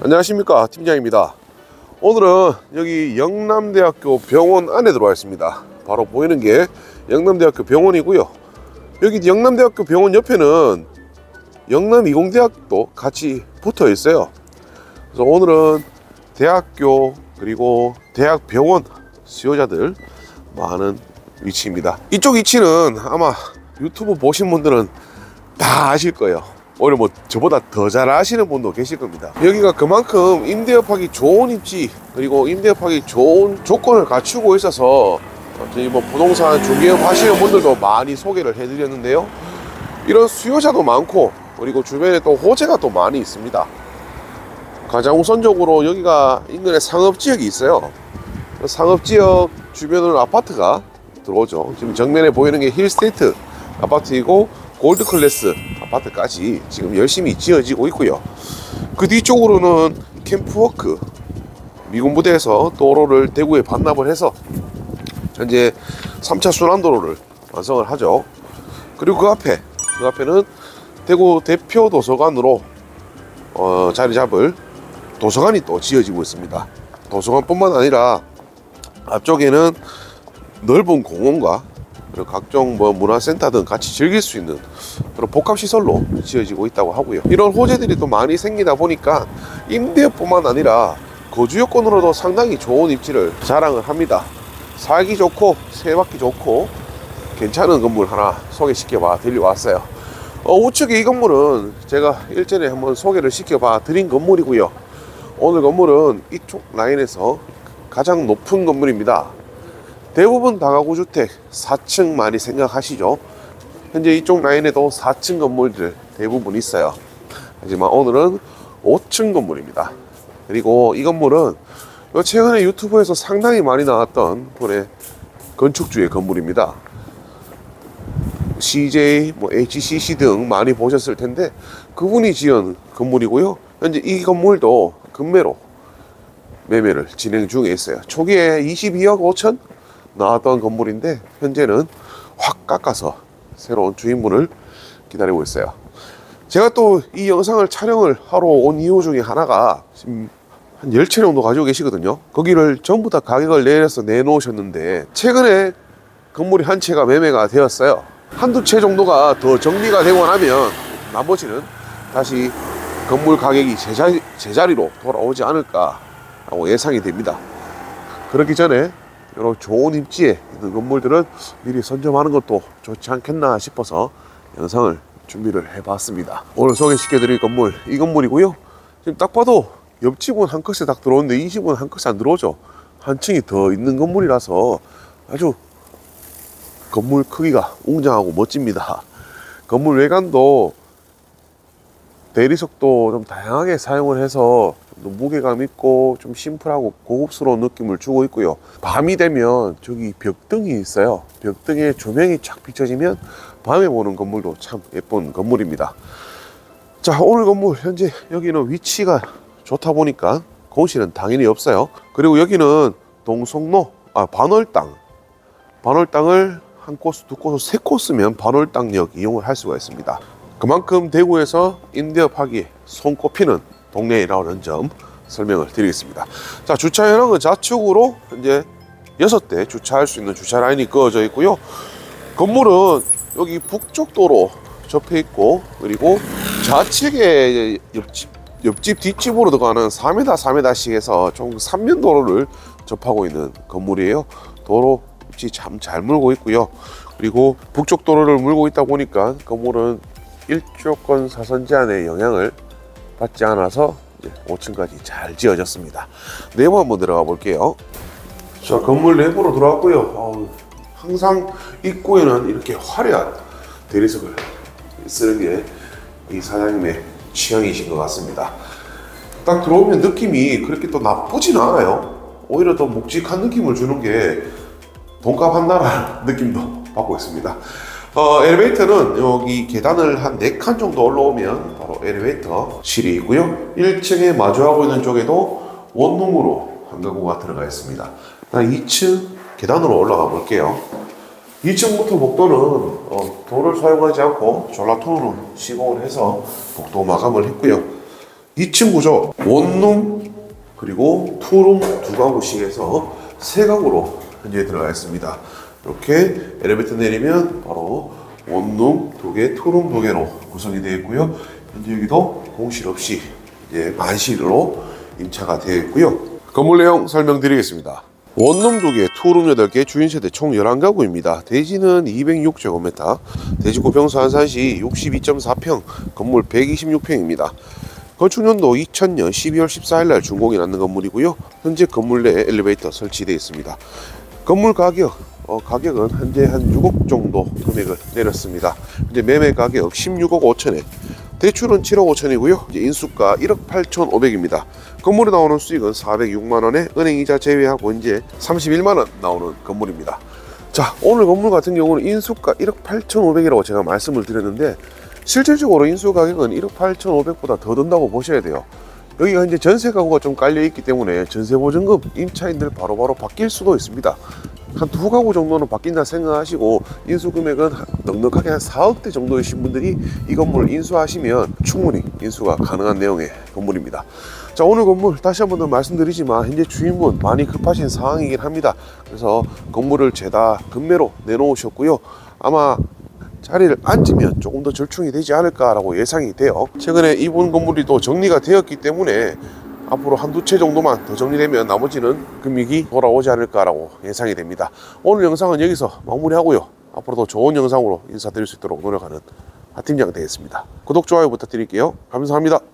안녕하십니까 팀장입니다. 오늘은 여기 영남대학교 병원 안에 들어와 있습니다. 바로 보이는 게 영남대학교 병원이고요. 여기 영남대학교 병원 옆에는 영남이공대학도 같이 붙어 있어요. 그래서 오늘은 대학교 그리고 대학병원 수요자들 많은 위치입니다. 이쪽 위치는 아마 유튜브 보신 분들은 다 아실 거예요 오히려 뭐 저보다 더 잘 아시는 분도 계실 겁니다. 여기가 그만큼 임대업하기 좋은 입지 그리고 임대업하기 좋은 조건을 갖추고 있어서 저희 뭐 부동산 중개업 하시는 분들도 많이 소개를 해드렸는데요. 이런 수요자도 많고 그리고 주변에 또 호재가 또 많이 있습니다. 가장 우선적으로 여기가 인근에 상업지역이 있어요. 상업지역 주변으로 아파트가 들어오죠. 지금 정면에 보이는 게 힐스테이트 아파트이고 골드 클래스 아파트까지 지금 열심히 지어지고 있고요. 그 뒤쪽으로는 캠프워크 미군 부대에서 도로를 대구에 반납을 해서 현재 3차 순환도로를 완성을 하죠. 그리고 그 앞에 그 앞에는 대구 대표 도서관으로 어, 자리 잡을 도서관이 또 지어지고 있습니다. 도서관뿐만 아니라 앞쪽에는 넓은 공원과 그리고 각종 뭐 문화센터 등 같이 즐길 수 있는 그런 복합시설로 지어지고 있다고 하고요. 이런 호재들이 또 많이 생기다 보니까 임대뿐만 아니라 거주 여건으로도 상당히 좋은 입지를 자랑을 합니다. 살기 좋고 세받기 좋고 괜찮은 건물 하나 소개시켜봐 드려왔어요. 어, 우측에 이 건물은 제가 일전에 한번 소개를 시켜봐 드린 건물이고요. 오늘 건물은 이쪽 라인에서 가장 높은 건물입니다. 대부분 다가구 주택 4층 많이 생각하시죠? 현재 이쪽 라인에도 4층 건물들 대부분 있어요. 하지만 오늘은 5층 건물입니다. 그리고 이 건물은 최근에 유튜브에서 상당히 많이 나왔던 분의 건축주의 건물입니다. CJ, 뭐 HCC 등 많이 보셨을 텐데 그분이 지은 건물이고요. 현재 이 건물도 금매로 매매를 진행 중에 있어요. 초기에 22억 5천 나왔던 건물인데 현재는 확 깎아서 새로운 주인분을 기다리고 있어요. 제가 또 이 영상을 촬영을 하러 온 이유 중에 하나가 지금 한 10채 정도 가지고 계시거든요. 거기를 전부 다 가격을 내려서 내놓으셨는데 최근에 건물이 한 채가 매매가 되었어요. 한두 채 정도가 더 정리가 되고 나면 나머지는 다시 건물 가격이 제자리, 제자리로 돌아오지 않을까 하고 예상이 됩니다. 그렇기 전에 이런 좋은 입지에 있는 건물들은 미리 선점하는 것도 좋지 않겠나 싶어서 영상을 준비를 해봤습니다. 오늘 소개시켜 드릴 건물 이 건물이고요. 지금 딱 봐도 옆집은 한 컷에 딱 들어오는데 이 집은 한 컷에 안 들어오죠. 한 층이 더 있는 건물이라서 아주 건물 크기가 웅장하고 멋집니다. 건물 외관도 대리석도 좀 다양하게 사용을 해서 무게감 있고 좀 심플하고 고급스러운 느낌을 주고 있고요. 밤이 되면 저기 벽등이 있어요. 벽등에 조명이 쫙 비춰지면 밤에 보는 건물도 참 예쁜 건물입니다. 자, 오늘 건물 현재 여기는 위치가 좋다 보니까 공실은 당연히 없어요. 그리고 여기는 동성로, 아, 반월당. 반월당을 한 코스, 두 코스, 세 코스면 반월당역 이용을 할 수가 있습니다. 그만큼 대구에서 임대업하기 손꼽히는 동네이라는 점 설명을 드리겠습니다. 자, 주차 현황은 좌측으로 현재 6대 주차할 수 있는 주차 라인이 그어져 있고요. 건물은 여기 북쪽 도로 접해 있고 그리고 좌측에 옆집 옆집 뒷집으로 들어가는 4m 4m씩 해서 총 3면 도로를 접하고 있는 건물이에요. 도로 입지 참 잘 물고 있고요. 그리고 북쪽 도로를 물고 있다 보니까 건물은 일조권 사선 제한의 영향을 받지 않아서 5층까지 잘 지어졌습니다. 내부 한번 들어가 볼게요. 자 건물 내부로 들어왔고요. 어, 항상 입구에는 이렇게 화려한 대리석을 쓰는 게 이 사장님의 취향이신 것 같습니다. 딱 들어오면 느낌이 그렇게 또 나쁘진 않아요. 오히려 더 묵직한 느낌을 주는 게 돈값 한다라는 느낌도 받고 있습니다. 어, 엘리베이터는 여기 계단을 한 4칸 정도 올라오면 바로 엘리베이터 실이 있고요. 1층에 마주하고 있는 쪽에도 원룸으로 한 가구가 들어가 있습니다. 2층 계단으로 올라가 볼게요. 2층부터 복도는 어, 돌을 사용하지 않고 졸라톤으로 시공을 해서 복도 마감을 했고요. 2층 구조 원룸 그리고 투룸 두 가구씩에서 세 가구로 현재 들어가 있습니다. 이렇게 엘리베이터 내리면 바로 원룸 두 개, 투룸 두 개로 구성이 되어 있고요. 현재 여기도 공실 없이 이제 만실로 임차가 되어 있고요. 건물 내용 설명드리겠습니다. 원룸 2개, 투룸 8개, 주인 세대 총 11가구입니다. 대지는 206제곱미터, 대지구 평수 한산시 62.4평, 건물 126평입니다. 건축년도 2000년 12월 14일 날 준공이 났는 건물이고요. 현재 건물 내에 엘리베이터 설치되어 있습니다. 건물 가격, 어, 가격은 현재 한 6억 정도 금액을 내렸습니다. 현재 매매 가격 16억 5천에 대출은 7억 5천이고요. 이제 인수가 1억 8천 5백입니다. 건물에 나오는 수익은 406만 원에 은행 이자 제외하고 이제 31만 원 나오는 건물입니다. 자, 오늘 건물 같은 경우는 인수가 1억 8천 5백이라고 제가 말씀을 드렸는데 실질적으로 인수 가격은 1억 8천 5백보다 더 든다고 보셔야 돼요. 여기가 이제 전세 가구가 좀 깔려 있기 때문에 전세 보증금 임차인들 바로바로 바뀔 수도 있습니다. 한 두 가구 정도는 바뀐다 생각하시고 인수 금액은 한- 넉넉하게 한 4억대 정도이신 분들이 이 건물을 인수하시면 충분히 인수가 가능한 내용의 건물입니다. 자 오늘 건물 다시 한 번 더 말씀드리지만 현재 주인분 많이 급하신 상황이긴 합니다. 그래서 건물을 죄다 금매로 내놓으셨고요. 아마 자리를 앉으면 조금 더 절충이 되지 않을까라고 예상이 돼요. 최근에 이분 건물이 또 정리가 되었기 때문에 앞으로 한두 채 정도만 더 정리되면 나머지는 금액이 돌아오지 않을까라고 예상이 됩니다. 오늘 영상은 여기서 마무리하고요. 앞으로도 좋은 영상으로 인사드릴 수 있도록 노력하는 하팀장 되겠습니다. 구독, 좋아요 부탁드릴게요. 감사합니다.